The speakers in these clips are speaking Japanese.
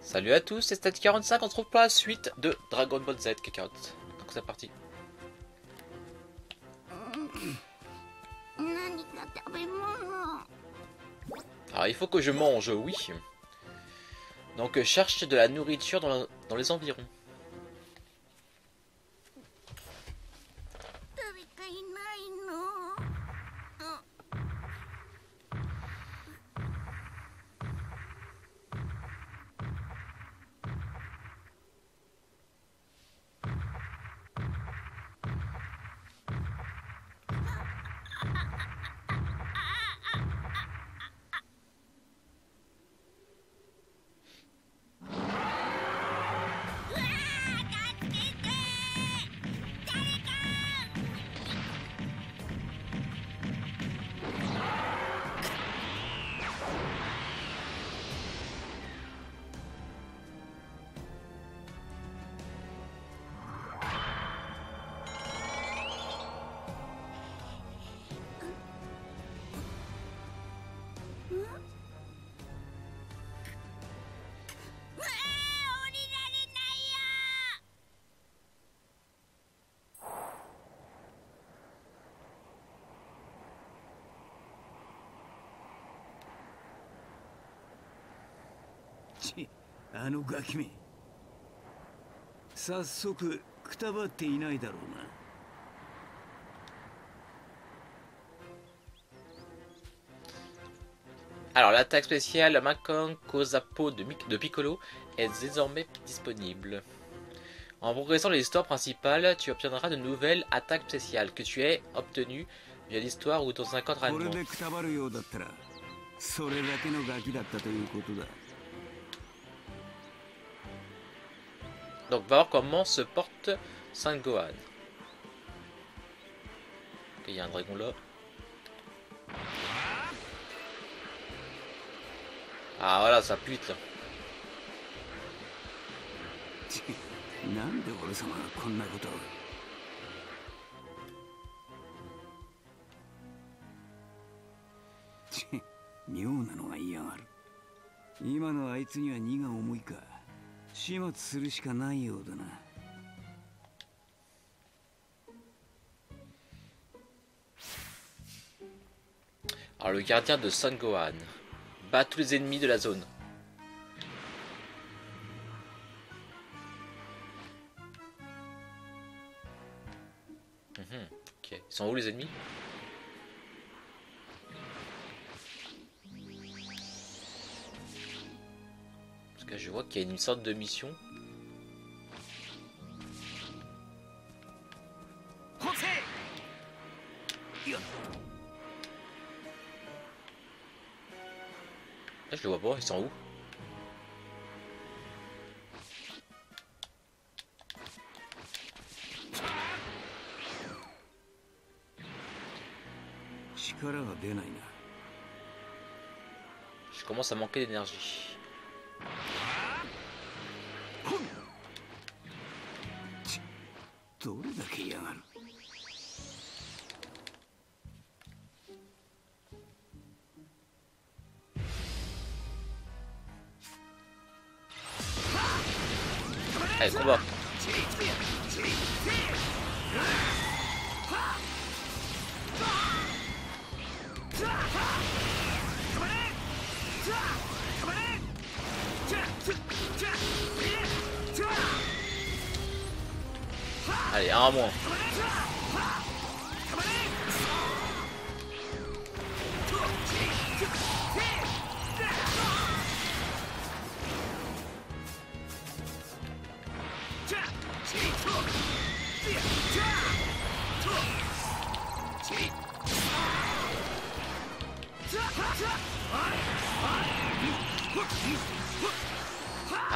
Salut à tous, c'est Stati45, on se retrouve pour la suite de Dragon Ball Z Kakarot. Donc c'est parti. Alors il faut que je mange, oui. Donc cherche de la nourriture dans, dans les environs. Alors, l'attaque spéciale Macan Cosapo de, de Piccolo est désormais disponible. En progressant l'histoire principale, tu obtiendras de nouvelles attaques spéciales que tu as obtenues via l'histoire ou dans un entraînement. Donc, va voir comment se porte Saint Gohan. Il y a un dragon là. Ah voilà, ça pute là. なんで俺様がこんなことを妙なのが嫌がる今のあいつには荷が重いか Alors le gardien de Son Gohan bat tous les ennemis de la zone. Mhm, ok, ils sont où les ennemis je vois qu'il y a une sorte de mission. Là, je le vois pas, ils sont où? Je commence à manquer d'énergie. れだけ嫌 un moins.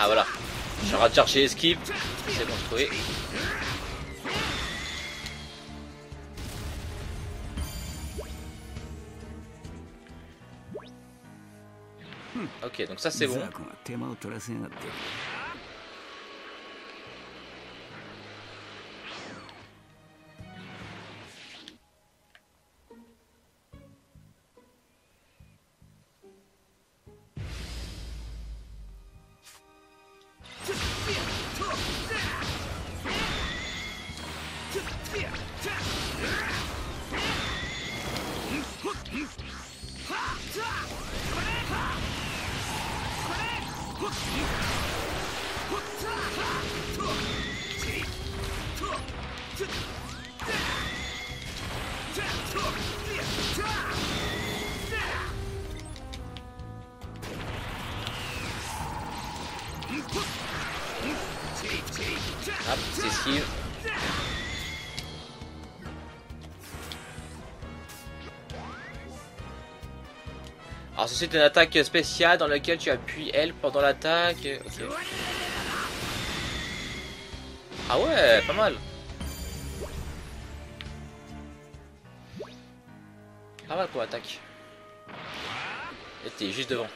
Ah voilà, je vais chercher esquive, c'est bon, trouvé. Ça c'est bon. Up, s'esquive. Alors ceci est une attaque spéciale dans laquelle tu appuies L pendant l'attaque. Ah ouais, pas mal. Pas mal pour l'attaque. Et t'es juste devant.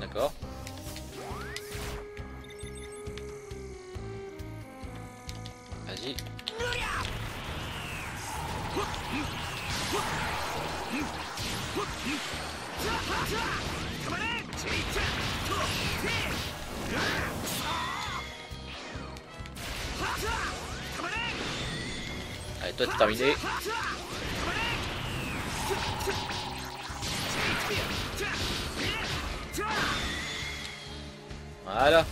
D'accord. Vas-y. Allez, toi, t'es terminé. Voilà.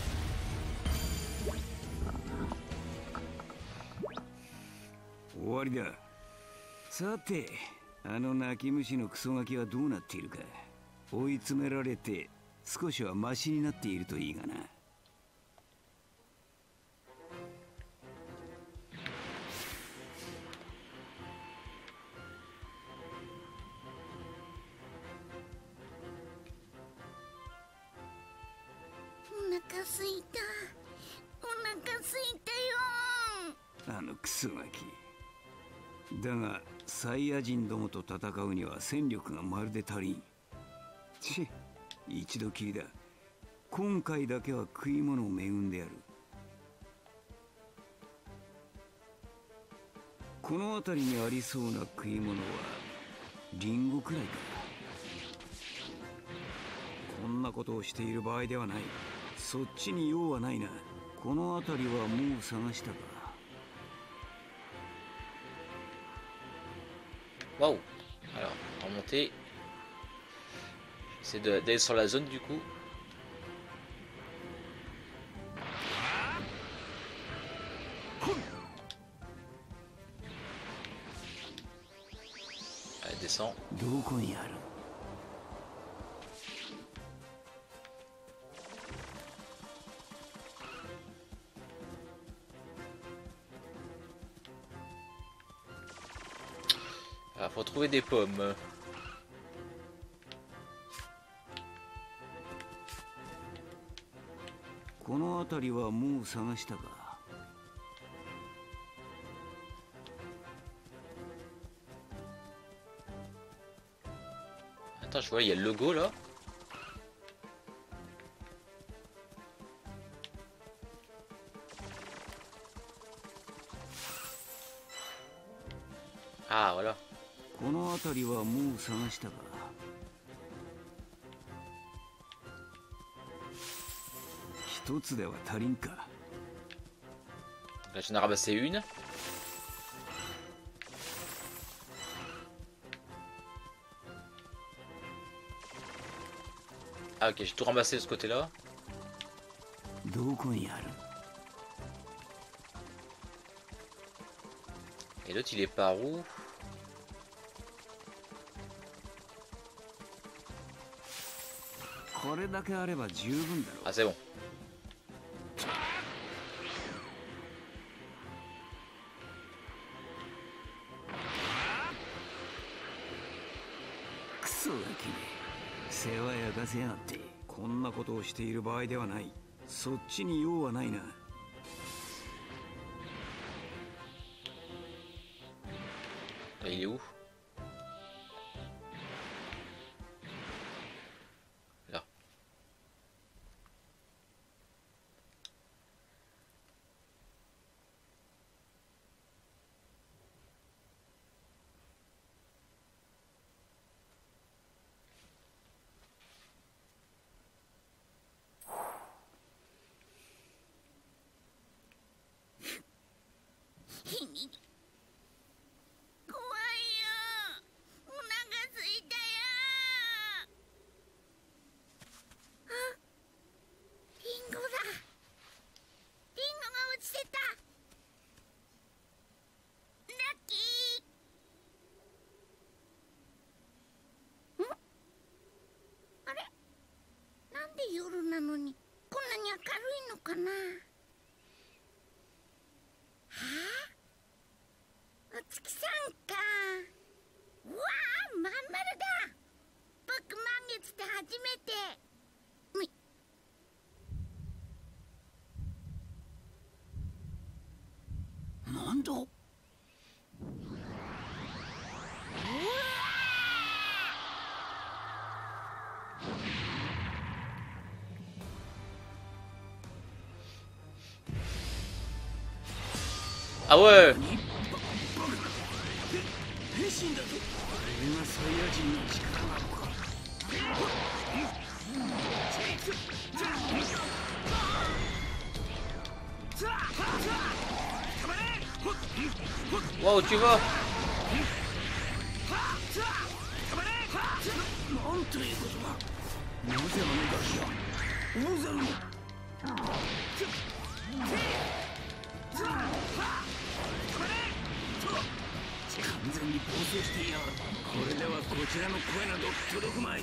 終わりださてあの泣き虫のクソガキはどうなっているか追い詰められて少しはマシになっているといいがなヤ人どもと戦うには戦力がまるで足りん。ち一度きりだ。今回だけは食い物を恵んでやる。この辺りにありそうな食い物はリンゴくらいかこんなことをしている場合ではない。そっちに用はないな。この辺りはもう探したか。Waouh. Alors, remonter. C'est d'aller sur la zone du coup. Trouver des pommes. この辺りはもう探したか Attends, je vois, il y a le logo là. りはもう探したか 一つでは足りんか Là, j'en ai ramassé une. Ah, ok, j'ai tout ramassé de ce côté-là. どこにある Et l'autre, il est par où これだけあれば十分だろ Ah, c'est bon. クソガキ世話焼かせやがって。こんなことをしている場合ではない。そっちに用はないな夜なのにこんなに明るいのかな？あおい。変身だぞこれがサイヤ人の力なのかわ。où tu vas なんということだ。なぜあのガキが大猿も完全に暴走していやがる。これではこちらの声など届くまい。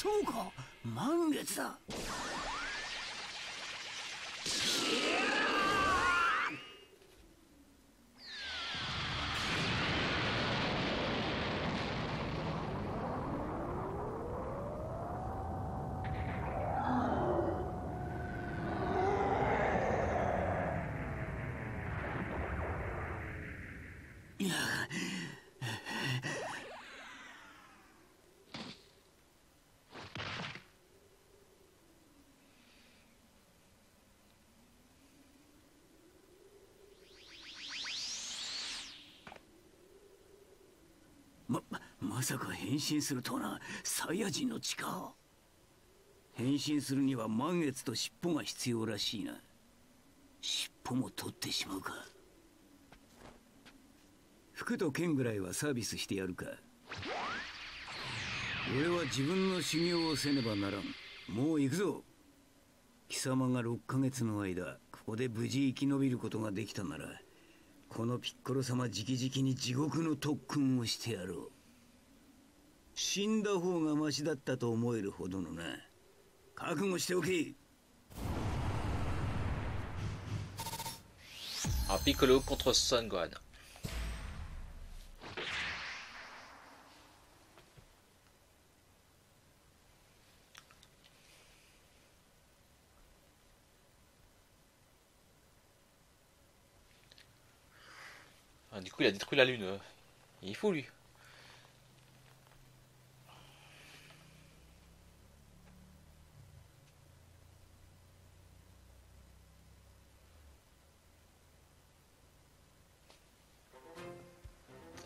そうか。満月だ。まさか変身するとはなサイヤ人の力。変身するには満月と尻尾が必要らしいな。尻尾も取ってしまうか。服と剣ぐらいはサービスしてやるか。俺は自分の修行をせねばならん。もう行くぞ。貴様が6ヶ月の間ここで無事生き延びることができたならこのピッコロ様直々に地獄の特訓をしてやろう。死んだ方がマシだったと思えるほどのな覚悟しておけ Alors Piccolo contre Son Gohan. Ah, du coup, il a détruit la lune. Il est fou, lui.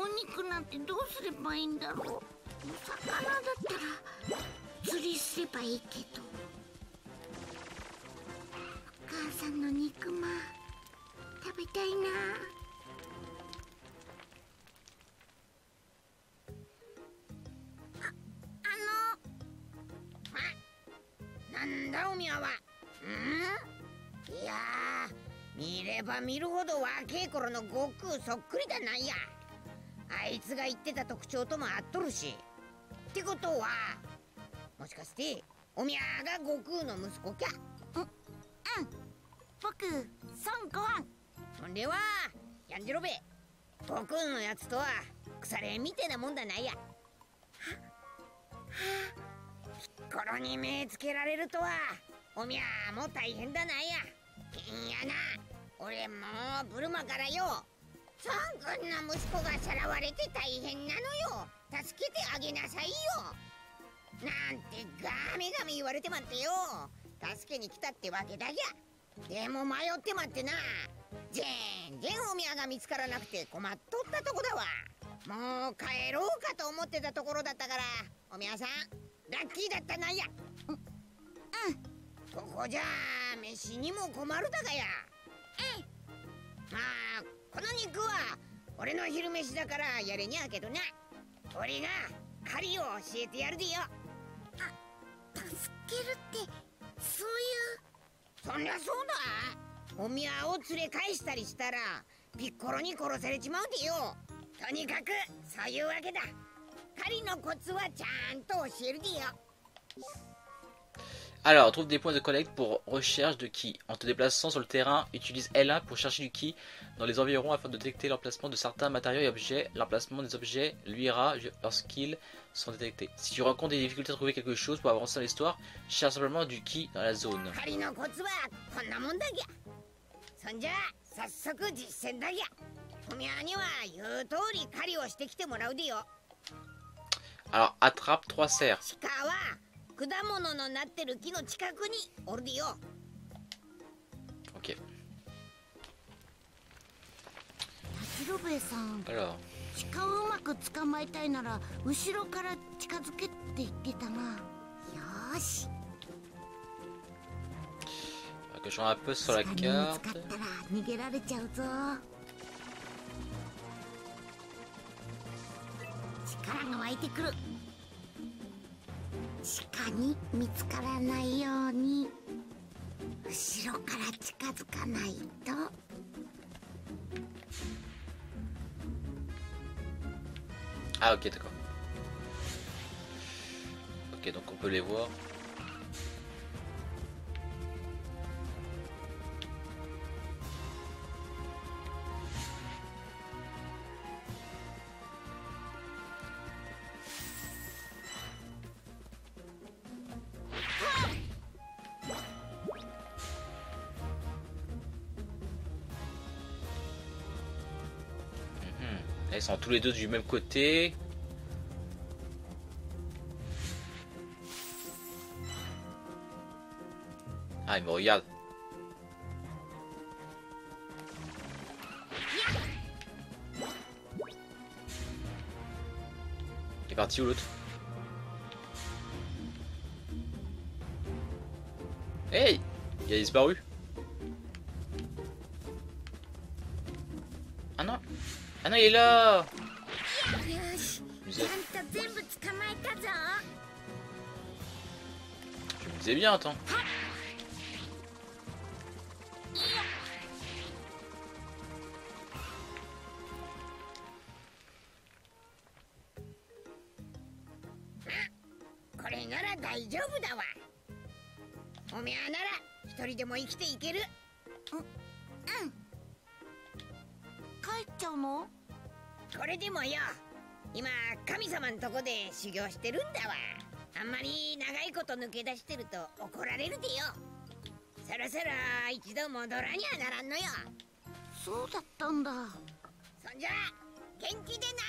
お肉なんてどうすればいいんだろう？お魚だったら釣りすればいいけど。お母さんの肉まん食べたいな。ああのあなんだおみやは？うん？いやー見れば見るほど若え頃の悟空そっくりだなんや。あいつが言ってた特徴とも合っとるし。ってことはもしかしておみやが悟空の息子きゃ僕孫悟飯。ほんではやんじろべ。悟空のやつとは腐れみてえなもんだないや。ピッコロに目つけられるとはおみやも大変だないや。いやな。俺もうブルマからよそんな息子がさらわれて大変なのよ。助けてあげなさいよ。なんてガメガメ言われてまってよ。助けに来たってわけだぎゃ。でも迷ってまってな。全然お宮が見つからなくて困っとったとこだわ。もう帰ろうかと思ってたところだったから。お宮さんラッキーだったなんや。うん。ここじゃあ飯にも困るだがや。まあこの肉は俺の昼飯だからやれにゃけどな。俺が狩りを教えてやるでよ。助けるってそういう。そりゃそうだ。お宮を連れ返したりしたらピッコロに殺されちまうでよ。とにかくそういうわけだ。狩りのコツはちゃんと教えるでよ Alors, trouve des points de collecte pour recherche de ki. En te déplaçant sur le terrain, utilise L1 pour chercher du ki dans les environs afin de détecter l'emplacement de certains matériaux et objets. L'emplacement des objets luira lorsqu'ils sont détectés. Si tu rencontres des difficultés à trouver quelque chose pour avancer dans l'histoire, cherche simplement du ki dans la zone. 狩りのコツはこんなもんだぎゃそんじゃ早速実践だぎゃお宮には言う通り狩りをしてきてもらうでよ Alors, attrape 3 cerfs. 果物のなってる木の近くにおるでよ。Ok. 八郎兵衛さん鹿をうまく捕まえたいなら後ろから近づけって言ってたな。よー。し que je regarde un peu sur la 鹿に見つかっ carte. たら逃げられちゃうぞ力が湧いてくる鹿に見つからないように後ろから近づかないと Ah, ok, d'accord. Ok, donc on peut les voir. tous les deux du même côté. Ah, il me regarde. Il est parti ou l'autre Hey Il a disparu Ah non Ah non, il est là ゃんと全部捕まえたぞ me disais bien, attends. 今神様んとこで修行してるんだわ。あんまり長いこと抜け出してると怒られるでよ。そろそろ一度戻らにゃならんのよ。そうだったんだ。そんじゃ元気でな。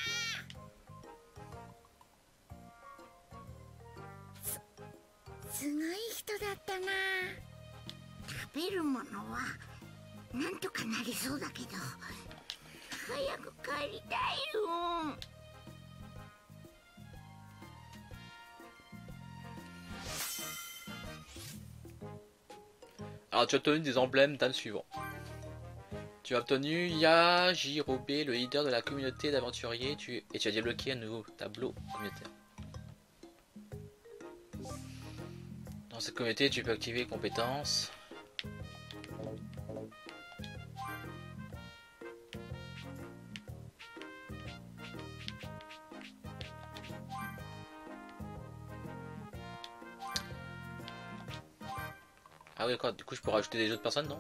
すごい人だったな。食べるものはなんとかなりそうだけど。早く帰りたいよ Alors, tu as obtenu des emblèmes d'âme suivants. Tu as obtenu Yajirobe, le leader de la communauté d'aventuriers, tu... et tu as débloqué un nouveau tableau communautaire. Dans cette communauté, tu peux activer compétences. D'accord, du coup je peux rajouter des autres personnes, non?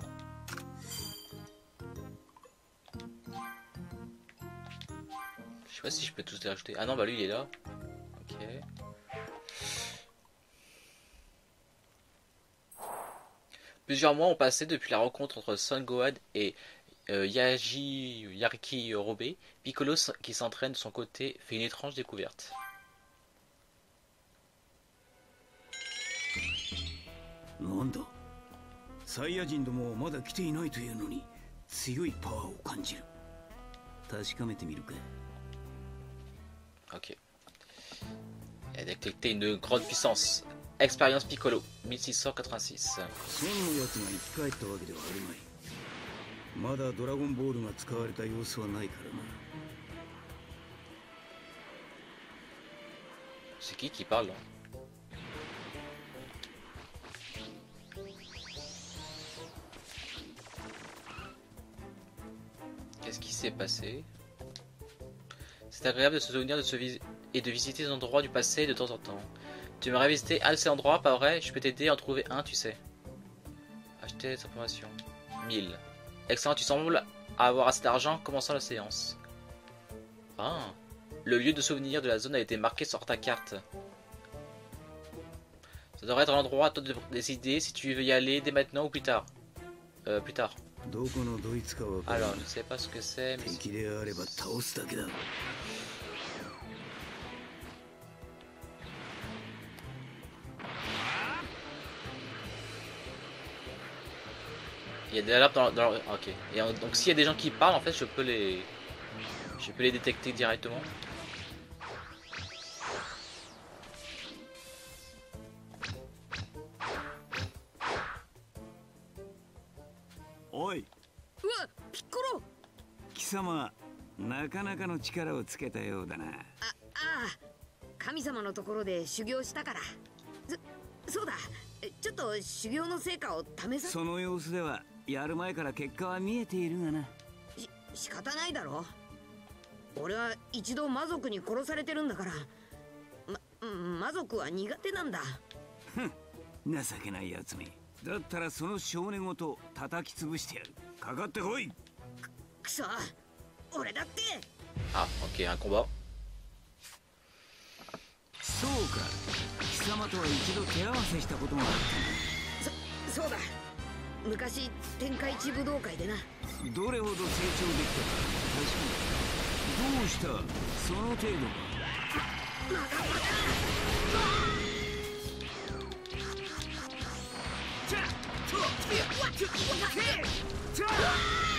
Je sais pas si je peux tous les rajouter. Ah non, bah lui il est là. Ok. Plusieurs mois ont passé depuis la rencontre entre Son Gohan et euh, Yaji Yariki Robe. Piccolo, qui s'entraîne de son côté, fait une étrange découverte. サイヤ人どもはまだ来ていないというのに強いパワーを感じる確かめてみるか Ok. Il a détecté une grande puissance. Expérience Piccolo, 1686. 孫のやつが生き返ったわけではあるまだドラゴンボールが使われた様子はないからな C'est qui qui parle là passé C'est agréable de se souvenir de ce et de visiter des endroits du passé de temps en temps. Tu aimerais visiter un de ces endroits, pas vrai? Je peux t'aider à en trouver un, tu sais. Acheter des informations. 1000. Excellent, tu sembles avoir assez d'argent, commençons la séance. Ah Le lieu de souvenir de la zone a été marqué sur ta carte. Ça devrait être l'endroit à toi de décider si tu veux y aller dès maintenant ou plus tard. Euh, plus tard. どこのドイツかわから Alors, ない je sais pas ce que c'est, mais... 敵であれば倒すだけだ Il y a des alarmes dans, dans leur- Ok. Et euh, donc s'il y a des gens qui parlent, en fait, je peux les... Je peux les détecter directement. なかなかの力をつけたようだな。あああ神様のところで修行したから。そそうだ。えちょっと修行の成果を試さその様子ではやる前から結果は見えているがな。し仕方ないだろ。俺は一度魔族に殺されてるんだから。まうん魔族は苦手なんだ。情けないやつめ。だったらその少年ごと叩き潰してやる。かかってこい。くそ俺だって。Ah, ok, un combat. そうか。貴様とは一度手合わせしたことがあっそそうだ。昔天下一武道会でな。どれほど成長できたか。確かめどうした？その程度か。Ah la vache. また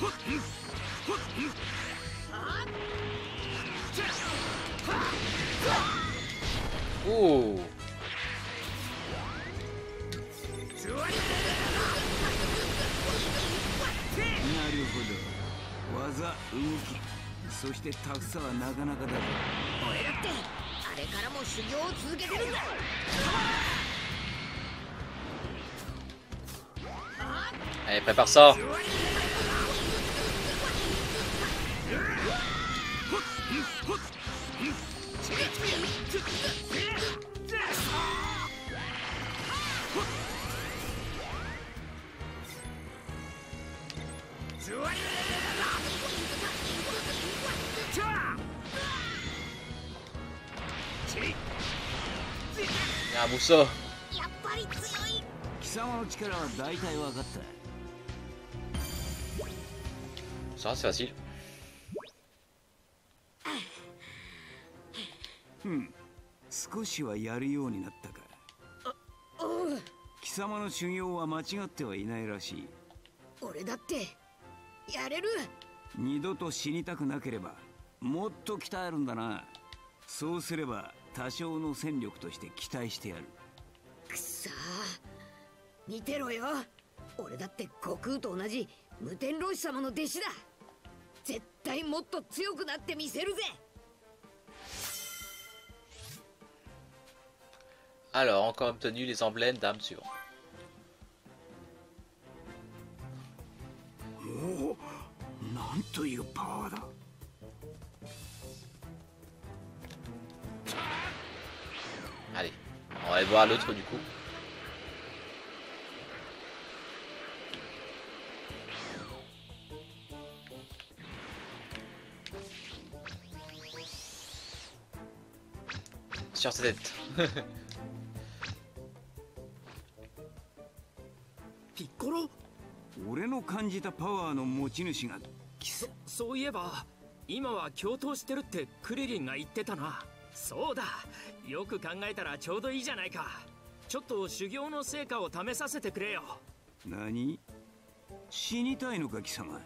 と呼ばれたいのか俺を見くびるなるほど技動きそしてたくさはなかなかだ俺だってあれからも修行を続けてるんだはあ Allez, prépare ça. Ah, Moussa. やっぱり強い。貴様の力は大体分かった。Ça, c'est facile. 少しはやるようになったか。貴様の修行は間違ってはいないらしい。俺だってやれる。二度と死にたくなければもっと鍛えるんだな。そうすれば多少の戦力として期待してやるくさー。見てろよ。俺だって悟空と同じ無天老師様の弟子だ。絶対もっと強くなってみせるぜ。Alors, encore obtenu les emblèmes d'âme suivants. な on va aller voir l'autre du coup. Sur sa tête. ピッコロ俺の感じたパワーの持ち主が貴様そういえば今は共闘してるってクリリンが言ってたなそうだ。よく考えたらちょうどいいじゃないか。ちょっと修行の成果を試させてくれよ。何？死にたいのか貴様。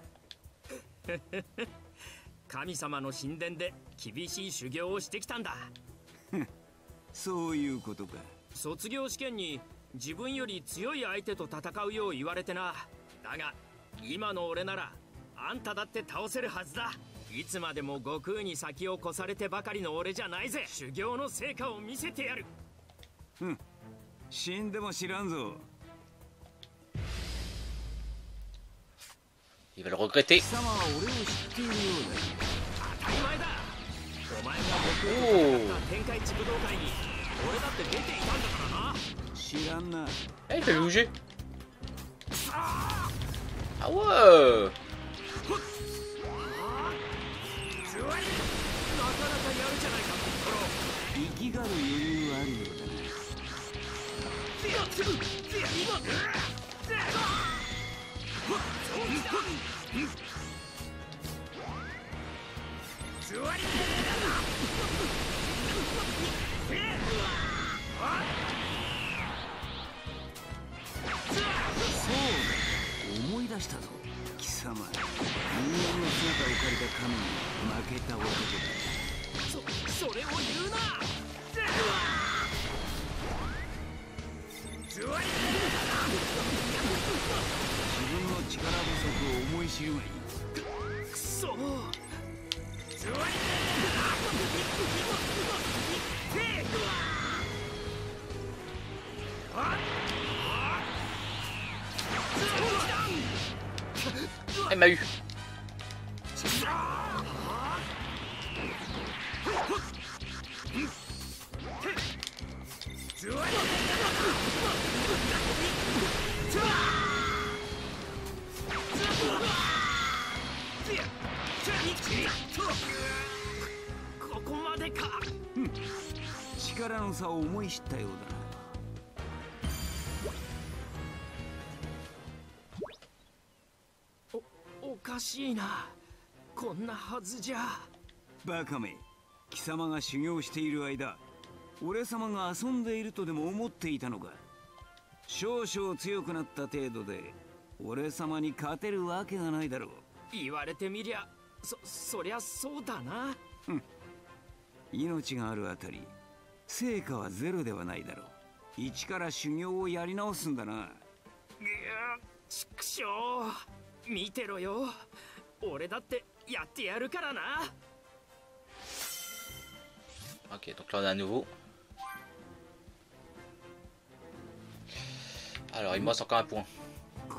神様の神殿で厳しい修行をしてきたんだ。そういうことか。卒業試験に自分より強い相手と戦うよう言われてな。だが今の俺ならあんただって倒せるはずだいつまでも悟空に先を越されてばかりの俺じゃないぜ。修行の成果を見せてやる。死んでも知らんぞ。Il va le regretter. 貴様は俺を知っているようだ。当たり前だ。お前が僕おが天下一武道会に俺だって出ていたんだからな。知らんな。Eh, il fait bouger. Ah ouais 生きがる余裕はあるようだなそうだ思い。出したぞ貴様人間の姿を借りた神に負けた男だそそれを言うな。自分の力不足を思い知るがいい。くそ。Ah, il の差を思い知ったようだな。かしいな。こんなはずじゃ。バカめ。貴様が修行している間俺様が遊んでいるとでも思っていたのか。少々強くなった程度で俺様に勝てるわけがないだろう。言われてみりゃそそりゃそうだな。命があるあたり成果はゼロではないだろう。一から修行をやり直すんだな。ぐーちくしょう見てろよ。俺だってやってやるからな。Ok, donc là on a à nouveau. Alors, il me reste encore un point. こ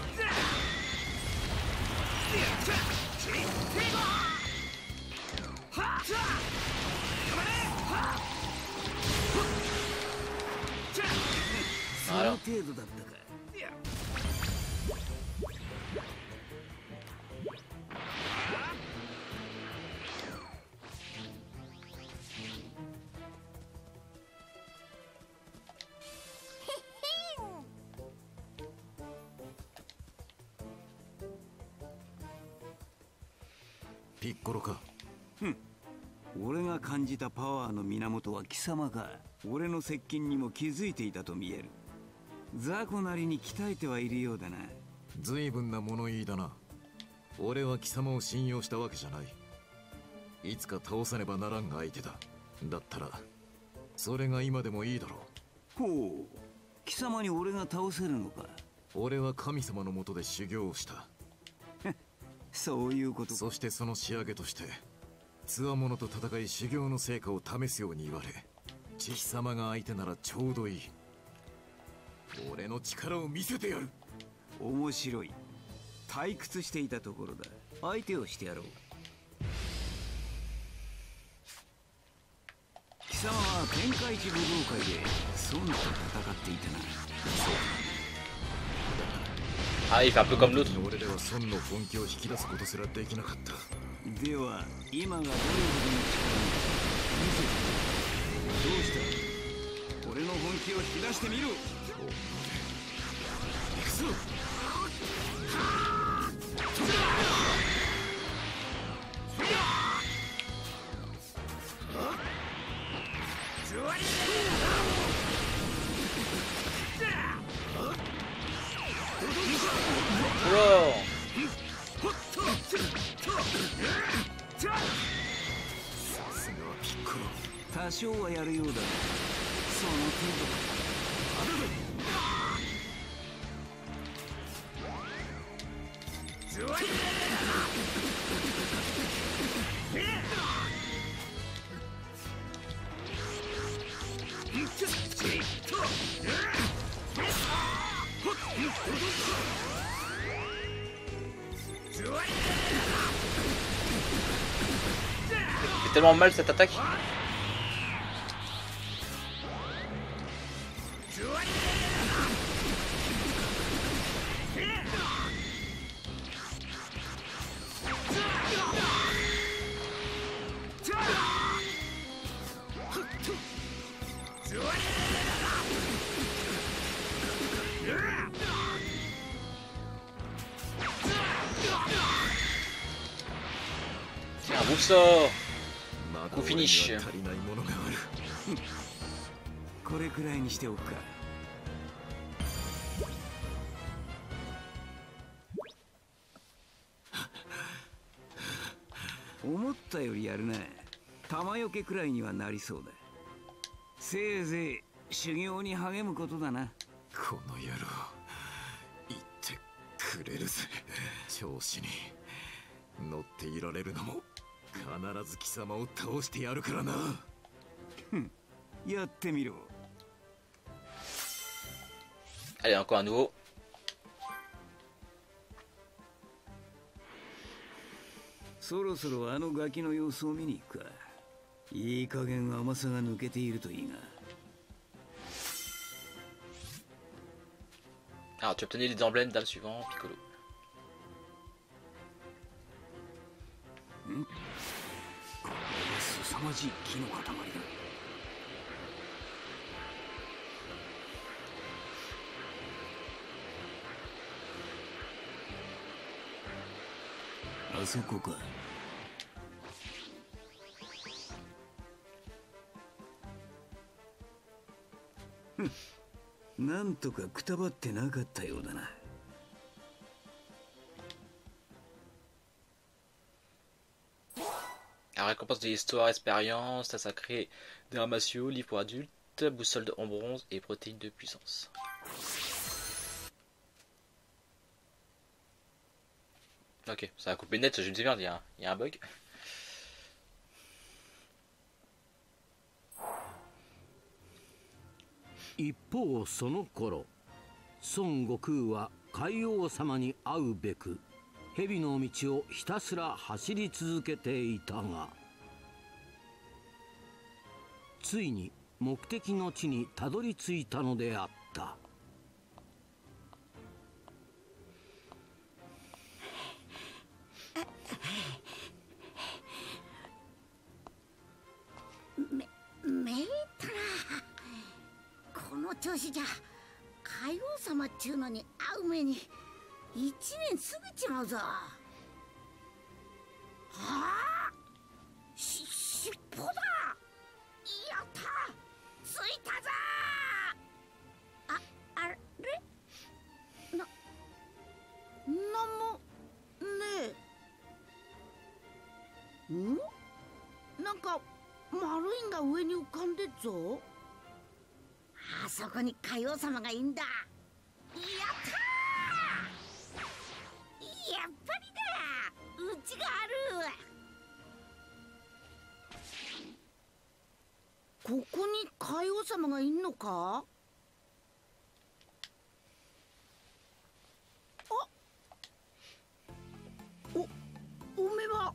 その程度だったか。ピッコロか俺が感じたパワーの源は貴様か。俺の接近にも気づいていたと見える。雑魚なりに鍛えてはいるようだな。随分な物言いだな。俺は貴様を信用したわけじゃない。いつか倒さねばならん相手だ。だったらそれが今でもいいだろう。ほう。貴様に俺が倒せるのか。俺は神様のもとで修行をしたそういうことか。そしてその仕上げとして強者と戦い修行の成果を試すように言われ千貴様が相手ならちょうどいい。俺の力を見せてやる。面白い。退屈していたところだ。相手をしてやろう。貴様は天下一武道会で孫と戦っていたな Ah, il fait un peu comme l'autre. 俺では孫の本気を引き出すことすらできなかった。では今がどれほどの力なのか見せてどうした？俺の本気を引き出してみろ行くぞ多少はやるようだがその程度かfait tellement mal cette attaque. ニッシュ足りないものがあるこれくらいにしておくか。思ったよりやるな。玉よけくらいにはなりそうだ。せいぜい修行に励むことだな。この野郎言ってくれるぜ。調子に乗っていられるのも必ず貴様を倒してやるからなやってみろ Allez, encore un nouveau. そろそろあのガキの様子を見に行くかいい加減甘さが抜けているといいが Alors, tu obtenu les emblèmes d'âme suivant, Piccolo. これは凄まじい木の塊だ。あそこか。ふん。なんとかくたばってなかったようだな。Alors, récompense de l'histoire, expérience, tas sacré, des ramassios, livre pour adultes, boussole de- en bronze et protéines de puissance. Ok, ça a coupé net, je me disais merde, il y, a un- il y a un bug. 一方その頃孫悟空は海王様に会うべく蛇の道をひたすら走り続けていたが ついに目的の地にたどり着いたのであった。めめいたなこの調子じゃ海王様っちゅうのに会う目に一年過ぎちまうぞ。はあ？し尻尾だ！んもね。えん？なんか丸いんが上に浮かんでっぞ。あそこに海王様がいいんだ。やったー。やっぱりだ。うちがある。ここに海王様がいんのか？おめは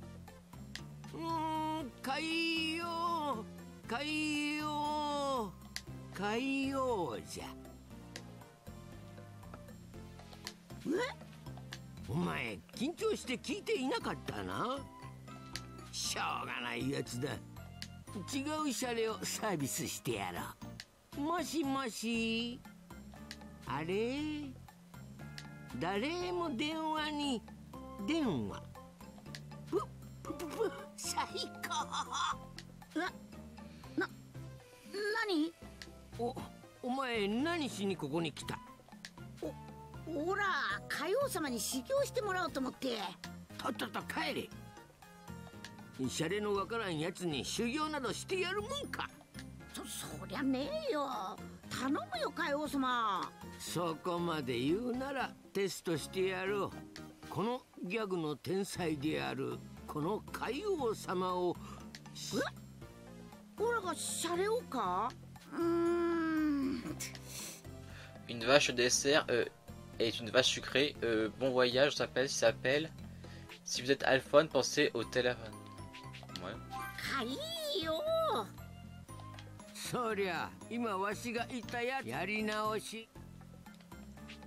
うーん海王海王海王じゃ。え？お前緊張して聞いていなかったな。しょうがないやつだ。違うシャレをサービスしてやろう。もしもし。あれ？誰も電話に電話。最高なな何おお前何しにここに来たほら海王様に修行してもらおうと思ってとっとと帰れシャレのわからんやつに修行などしてやるもんかそそりゃねえよ頼むよ海王様そこまで言うならテストしてやろうこのギャグの天才である この海王様をオラがシャレをかうーん Une vache dessert euh, est une vache sucrée. Euh, bon voyage s'appelle, s'appelle. Si vous êtes Alphone, pensez au téléphone. Ouais. はいよそりゃ今わしが言ったややり直し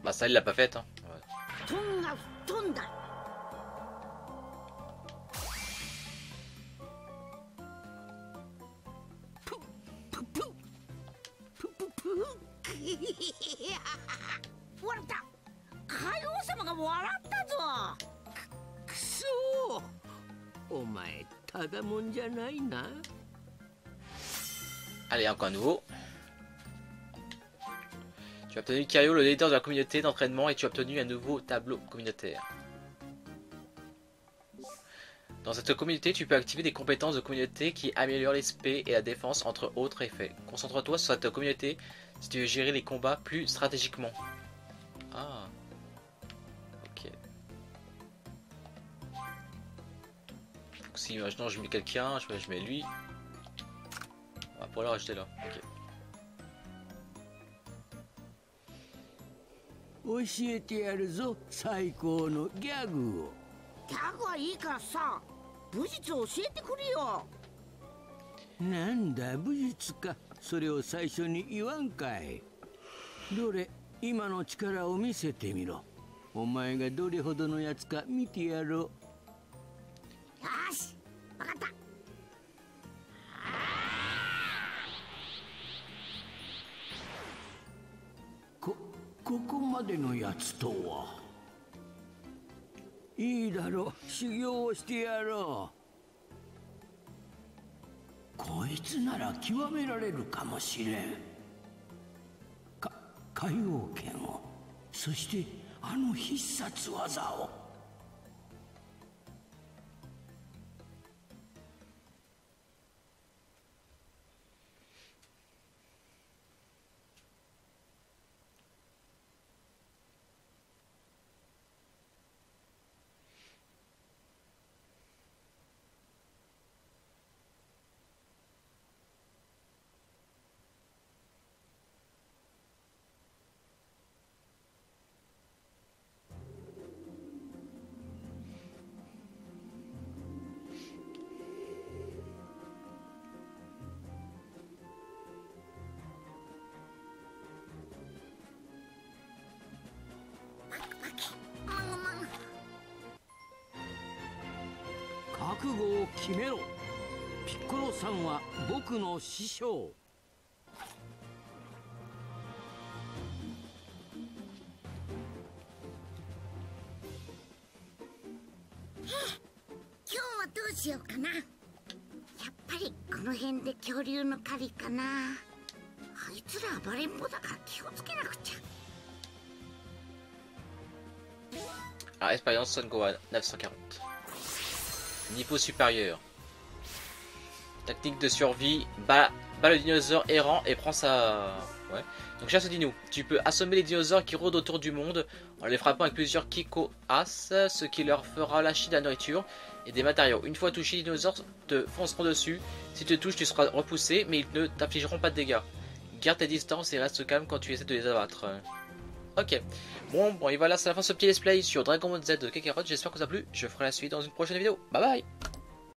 Bah ça il l'a pas faite. Hein. Ouais. トンが吹っ飛んだ 笑った海王様が笑ったぞくそお前ただもんじゃないな Allez, encore un nouveau. Tu as obtenu Caillou, le leader de la communauté d'entraînement, et tu as obtenu un nouveau tableau communautaire. Dans cette communauté, tu peux activer des compétences de communauté qui améliorent l'esprit et la défense, entre autres effets. Concentre-toi sur cette communauté si tu veux gérer les combats plus stratégiquement. Ah. Ok. Donc si maintenant je mets quelqu'un, je, je mets lui. On va pouvoir le rajouter là. Ok. それを最初に言わんかい。どれ今の力を見せてみろ。お前がどれほどのやつか見てやろう。よしわかった。こここまでのやつとは？いいだろう。修行をしてやろうこいつなら極められるかもしれん。か海王剣を。そしてあの必殺技を。覚悟を決めろ。ピッコロさんは僕の師匠。今日はどうしようかな。やっぱりこの辺で恐竜の狩りかな。あいつら暴れん坊だから気をつけなくちゃ。Ah, expérience Son Gohan, 940. Niveau supérieur. Technique de survie, bat, bat le dinosaure errant et prend sa... Ouais. Donc chasse dino. Tu peux assommer les dinosaures qui rôdent autour du monde en les frappant avec plusieurs Kiko As, ce qui leur fera lâcher de la nourriture et des matériaux. Une fois touché, les dinosaures te fonceront dessus. Si tu te touches, tu seras repoussé, mais ils ne t'affligeront pas de dégâts. Garde tes distances et reste calme quand tu essaies de les abattre. Ok. Bon, bon, et voilà, c'est la fin de ce petit display sur Dragon Ball Z de Kakarot. J'espère que ça vous a plu. Je ferai la suite dans une prochaine vidéo. Bye bye